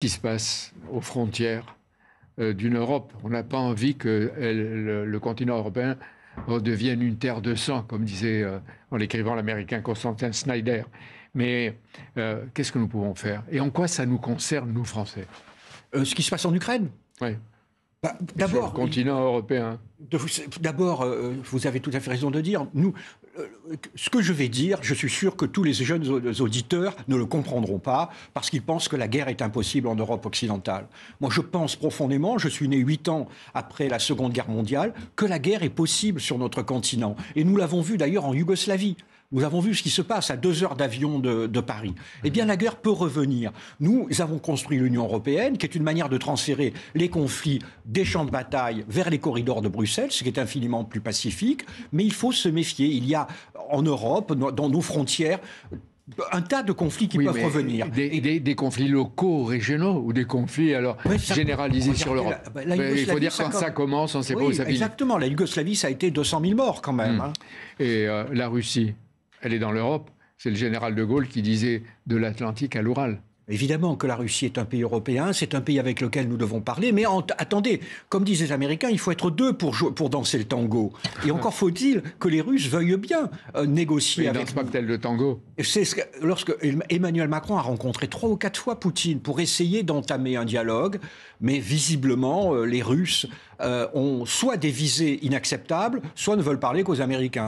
qui se passe aux frontières euh, d'une Europe. On n'a pas envie que le, continent européen devienne une terre de sang, comme disait euh, en l'écrivant l'américain Constantin Snyder. Mais euh, qu'est-ce que nous pouvons faire? Et en quoi ça nous concerne, nous, Français? Ce qui se passe en Ukraine? Oui. Bah, d'abord, continent européen. D'abord, vous avez tout à fait raison de dire, nous, ce que je vais dire, je suis sûr que tous les jeunes auditeurs ne le comprendront pas parce qu'ils pensent que la guerre est impossible en Europe occidentale. Moi, je pense profondément, je suis né huit ans après la Seconde Guerre mondiale, que la guerre est possible sur notre continent. Et nous l'avons vu d'ailleurs en Yougoslavie. Nous avons vu ce qui se passe à deux heures d'avion de, Paris. Eh bien, la guerre peut revenir. Nous avons construit l'Union européenne, qui est une manière de transférer les conflits des champs de bataille vers les corridors de Bruxelles, ce qui est infiniment plus pacifique. Mais il faut se méfier. Il y a en Europe, dans nos frontières, un tas de conflits qui peuvent revenir. Des, conflits locaux, régionaux, ou des conflits alors généralisés sur l'Europe. Bah, il faut dire quand ça, commence, on ne sait pas où ça finit. Exactement. La Yougoslavie, ça a été 200 000 morts quand même. Hmm. Hein. Et euh, la Russie elle est dans l'Europe. C'est le général de Gaulle qui disait de l'Atlantique à l'Oural. Évidemment que la Russie est un pays européen, c'est un pays avec lequel nous devons parler, mais attendez, comme disent les Américains, il faut être deux pour, pour danser le tango. Et encore faut-il que les Russes veuillent bien euh, négocier mais avec. Ils pas tel le tango. C'est ce lorsque Emmanuel Macron a rencontré trois ou quatre fois Poutine pour essayer d'entamer un dialogue, mais visiblement euh, les Russes euh, ont soit des visées inacceptables, soit ne veulent parler qu'aux Américains.